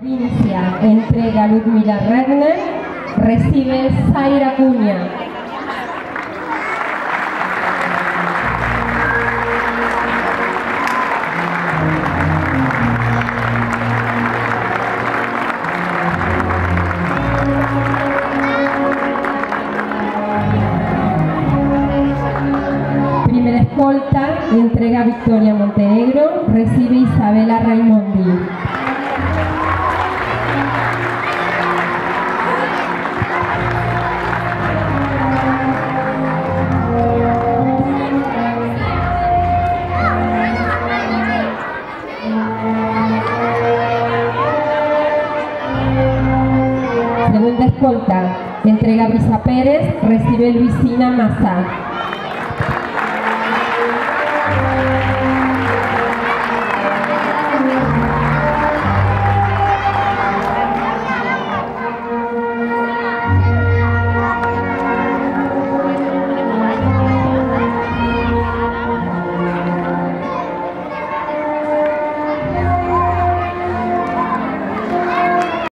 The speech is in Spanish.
Provincia entrega Ludmila Regner, recibe Zaira Cuña. Primera escolta entrega Victoria Montenegro, Segunda escolta entrega Brisa Pérez, recibe Luisina Massa.